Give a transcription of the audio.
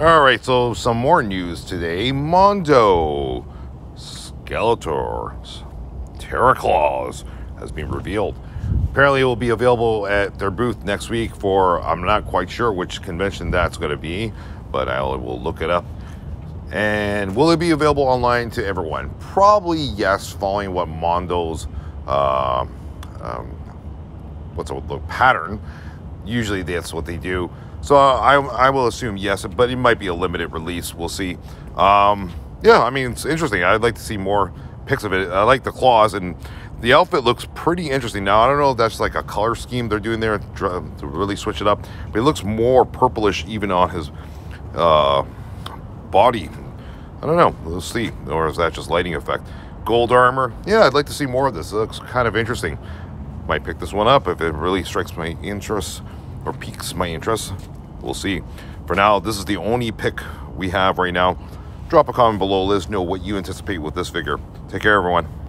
All right, so some more news today. Mondo Skeletor's Terror Claws has been revealed. Apparently, it will be available at their booth next week for I'm not quite sure which convention that's going to be, but I will look it up. And will it be available online to everyone? Probably yes, following what Mondo's uh, um, what's the pattern. Usually, that's what they do. So I, I will assume yes, but it might be a limited release. We'll see. Um, yeah, I mean, it's interesting. I'd like to see more pics of it. I like the claws, and the outfit looks pretty interesting. Now, I don't know if that's like a color scheme they're doing there to really switch it up, but it looks more purplish even on his uh, body. I don't know. We'll see. Or is that just lighting effect? Gold armor. Yeah, I'd like to see more of this. It looks kind of interesting. Might pick this one up if it really strikes my interest or piques my interest. We'll see. For now, this is the only pick we have right now. Drop a comment below. Let us know what you anticipate with this figure. Take care, everyone.